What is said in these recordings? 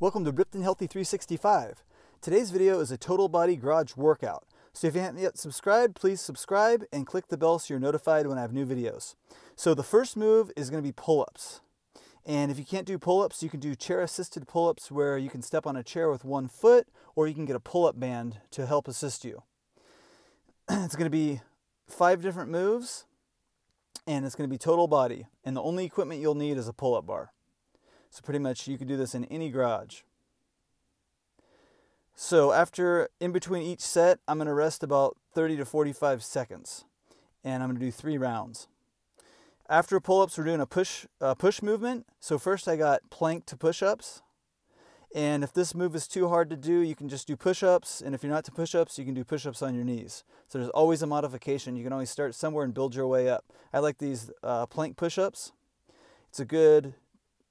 Welcome to Ripped and Healthy 365. Today's video is a total body garage workout. So if you haven't yet subscribed, please subscribe and click the bell so you're notified when I have new videos. So the first move is going to be pull-ups. And if you can't do pull-ups, you can do chair-assisted pull-ups where you can step on a chair with one foot or you can get a pull-up band to help assist you. it's going to be five different moves and it's going to be total body. And the only equipment you'll need is a pull-up bar. So pretty much you could do this in any garage. So after, in between each set, I'm going to rest about 30 to 45 seconds. And I'm going to do three rounds. After pull-ups, we're doing a push, uh, push movement. So first I got plank to push-ups. And if this move is too hard to do, you can just do push-ups. And if you're not to push-ups, you can do push-ups on your knees. So there's always a modification. You can always start somewhere and build your way up. I like these uh, plank push-ups. It's a good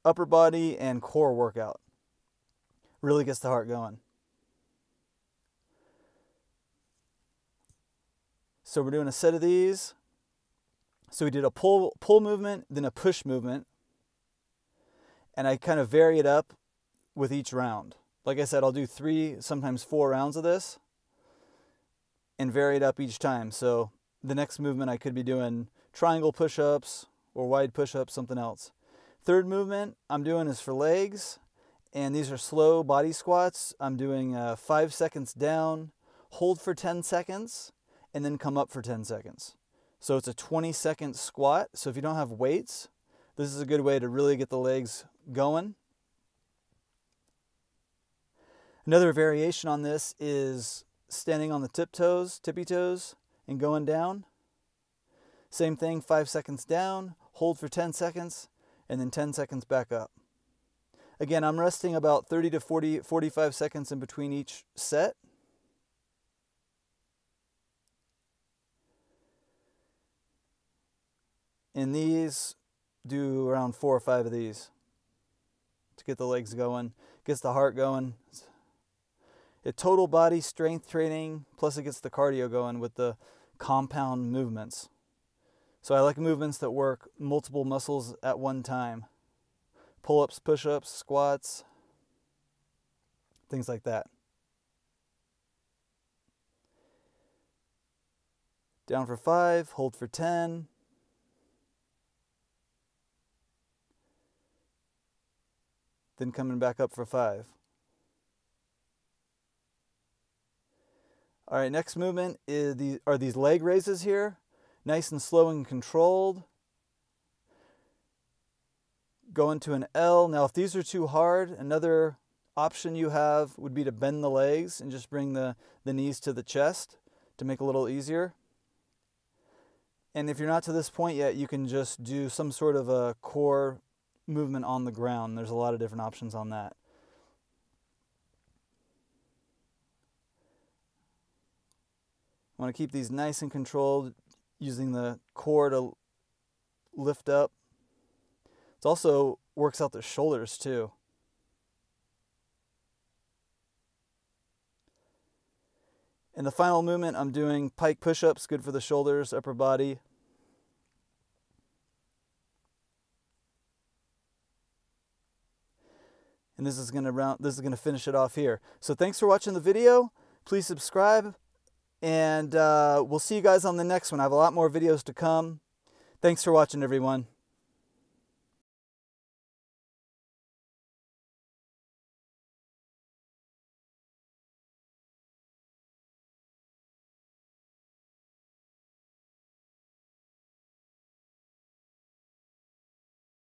upper body and core workout. Really gets the heart going. So we're doing a set of these. So we did a pull pull movement, then a push movement. And I kind of vary it up with each round. Like I said, I'll do three, sometimes four rounds of this and vary it up each time. So the next movement I could be doing triangle push-ups or wide push-ups, something else. Third movement I'm doing is for legs, and these are slow body squats. I'm doing uh, five seconds down, hold for 10 seconds, and then come up for 10 seconds. So it's a 20 second squat. So if you don't have weights, this is a good way to really get the legs going. Another variation on this is standing on the tiptoes, tippy toes, and going down. Same thing, five seconds down, hold for 10 seconds, and then 10 seconds back up. Again, I'm resting about 30 to 40, 45 seconds in between each set. And these do around four or five of these to get the legs going, gets the heart going. It total body strength training, plus it gets the cardio going with the compound movements. So I like movements that work multiple muscles at one time. Pull-ups, push-ups, squats, things like that. Down for five, hold for 10. Then coming back up for five. All right, next movement is the, are these leg raises here nice and slow and controlled. Go into an L. Now, if these are too hard, another option you have would be to bend the legs and just bring the, the knees to the chest to make it a little easier. And if you're not to this point yet, you can just do some sort of a core movement on the ground. There's a lot of different options on that. I want to keep these nice and controlled using the core to lift up. It also works out the shoulders too. In the final movement, I'm doing pike push-ups, good for the shoulders, upper body. And this is gonna round this is gonna finish it off here. So thanks for watching the video. Please subscribe. And uh, we'll see you guys on the next one. I have a lot more videos to come. Thanks for watching, everyone.